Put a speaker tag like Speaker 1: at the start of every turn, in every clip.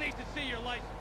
Speaker 1: need to see your license.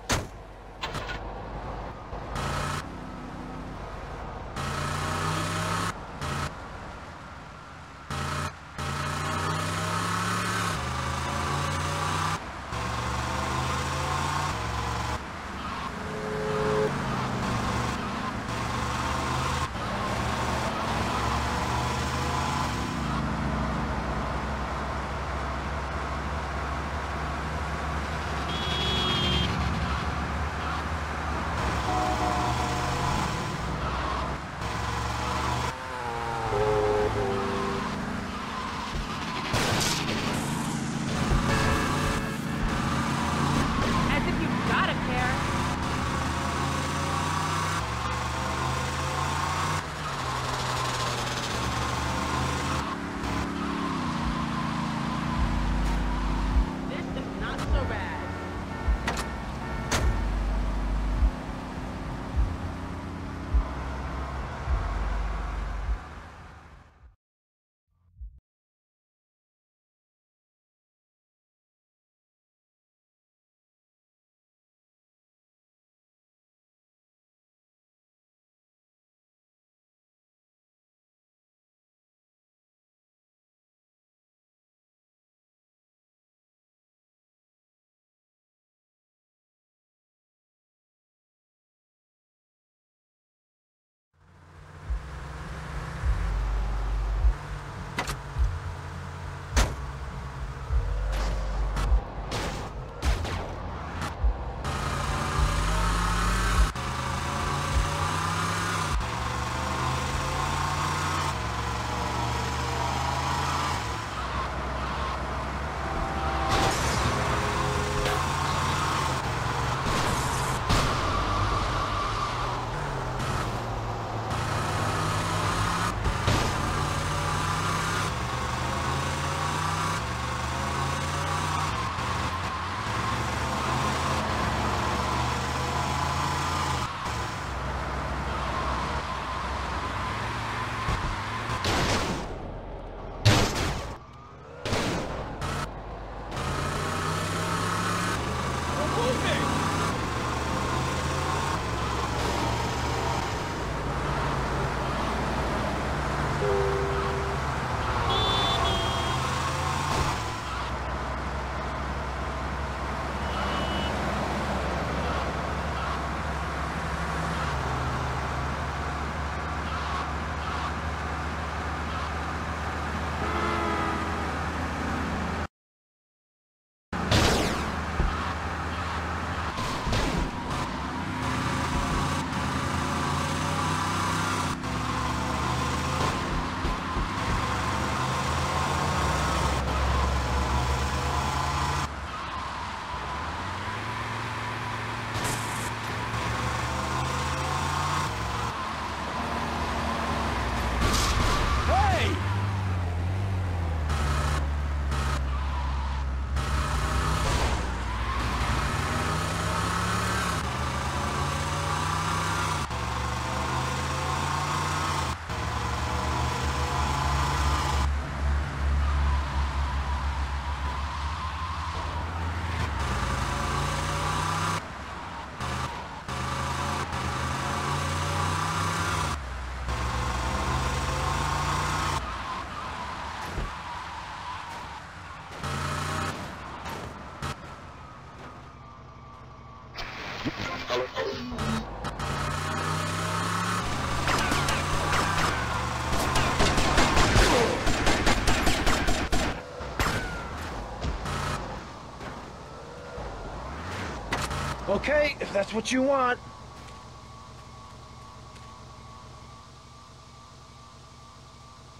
Speaker 2: Okay, if that's what you want.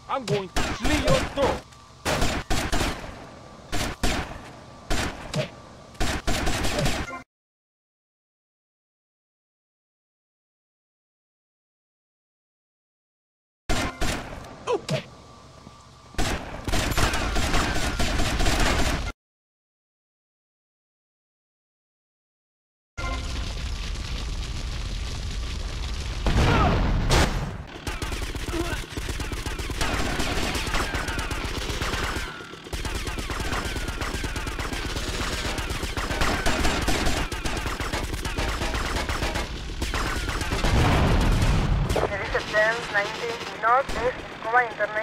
Speaker 1: I'm going to slit your throat.
Speaker 2: internet.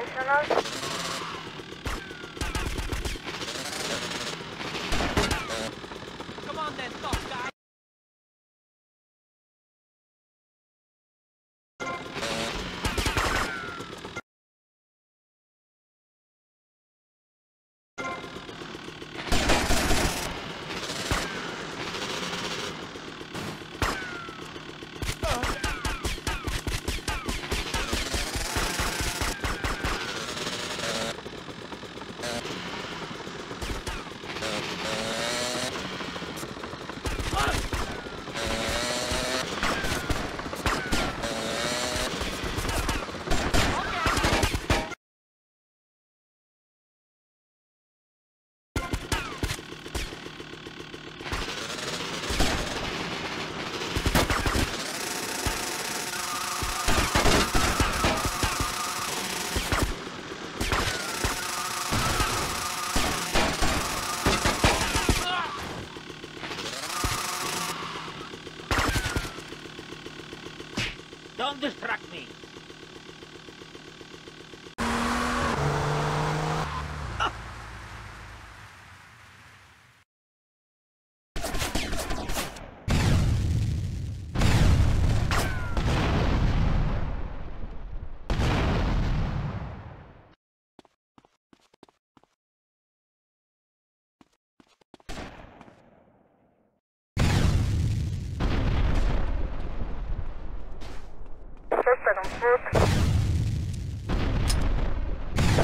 Speaker 2: On
Speaker 3: foot.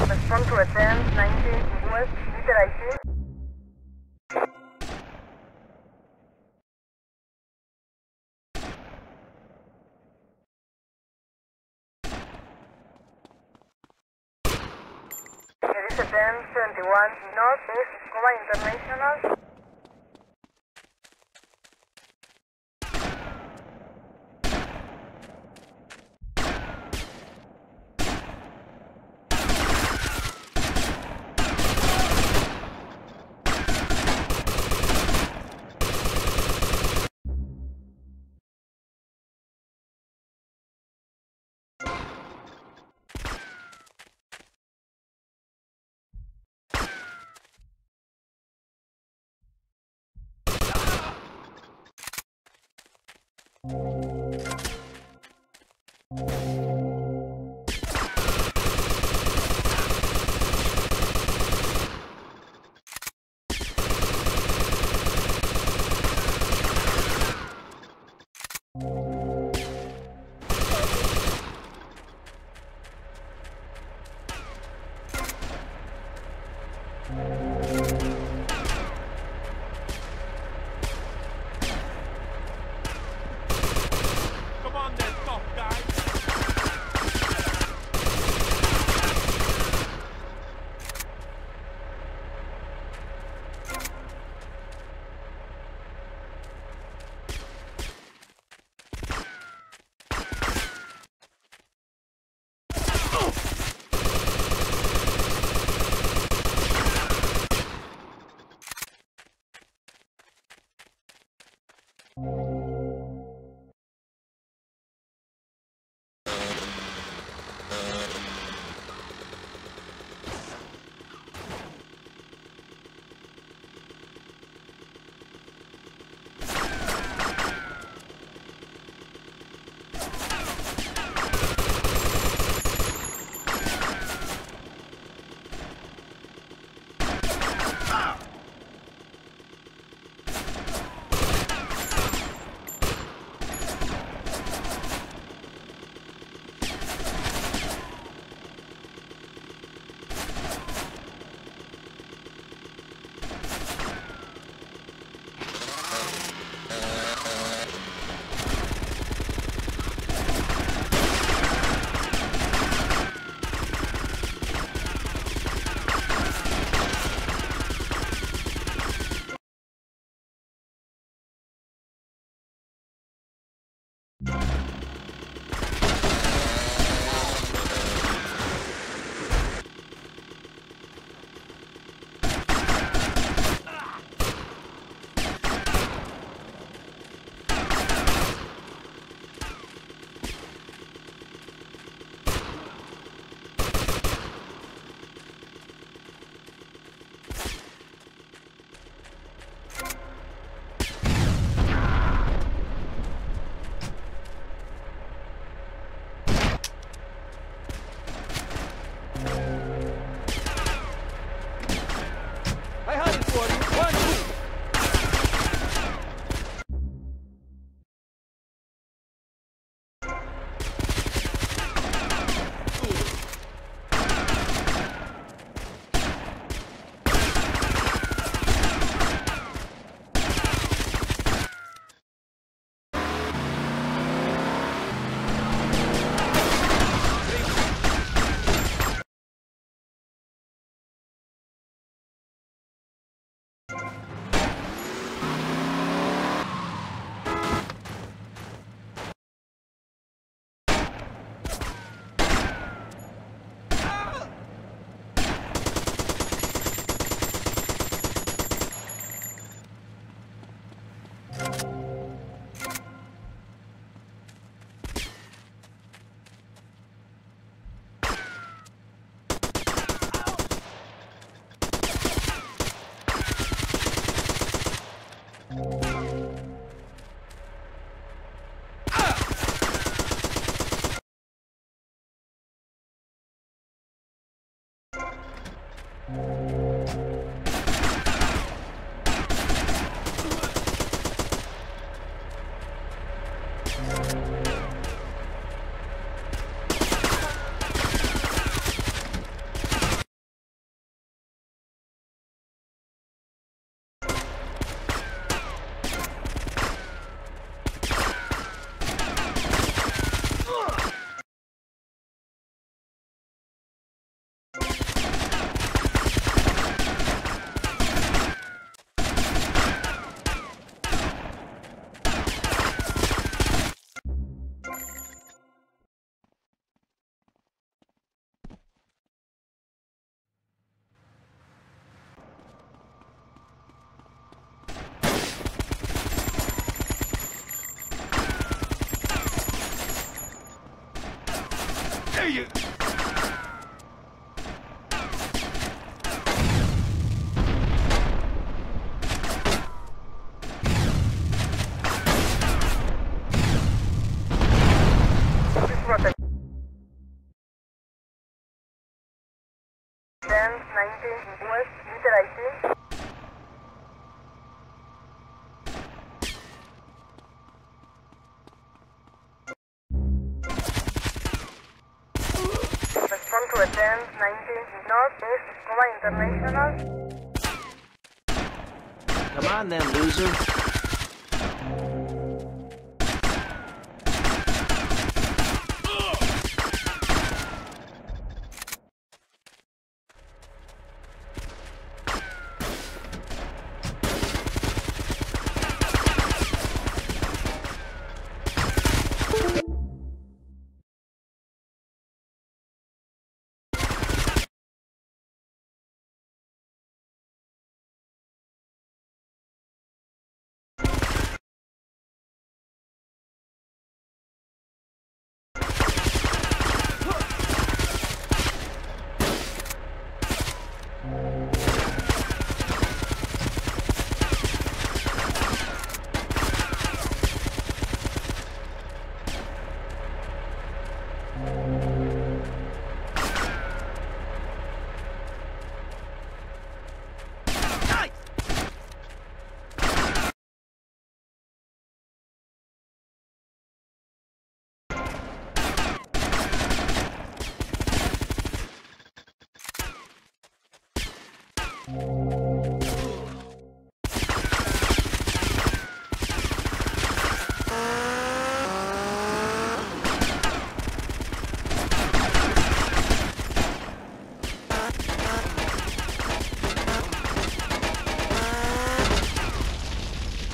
Speaker 3: Respond to a 10, 90, West, meter ID. It is a 10, 71, Northeast, Cuba International.
Speaker 1: you
Speaker 2: Come on then, loser.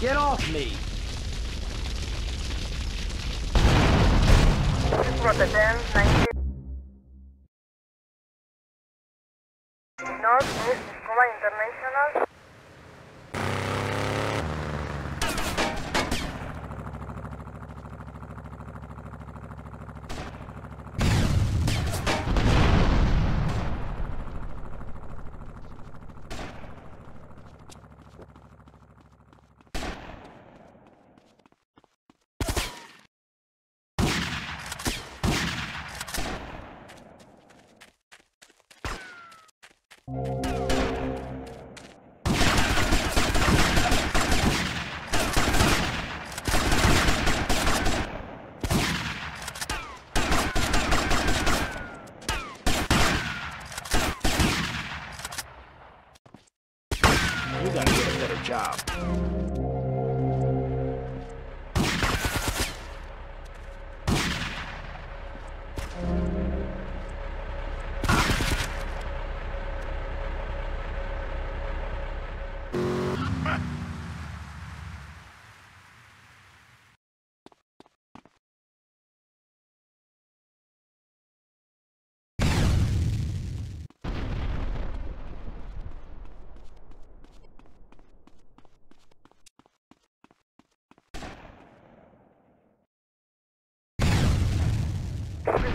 Speaker 2: Get off me!
Speaker 3: Please protect 10, 19. Northeast, Escobar International.
Speaker 2: You gotta get a better job.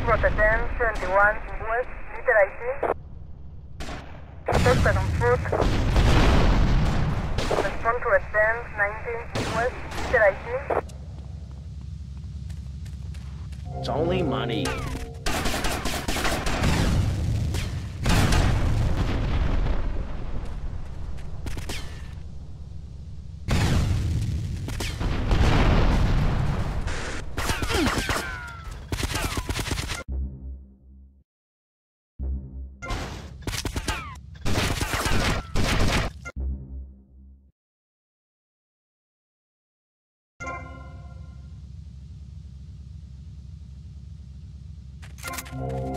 Speaker 3: 10, 71, West, Little Haiti. Suspect on foot. Respond to 10, 19, West, Little Haiti.
Speaker 2: It's only money. Oh.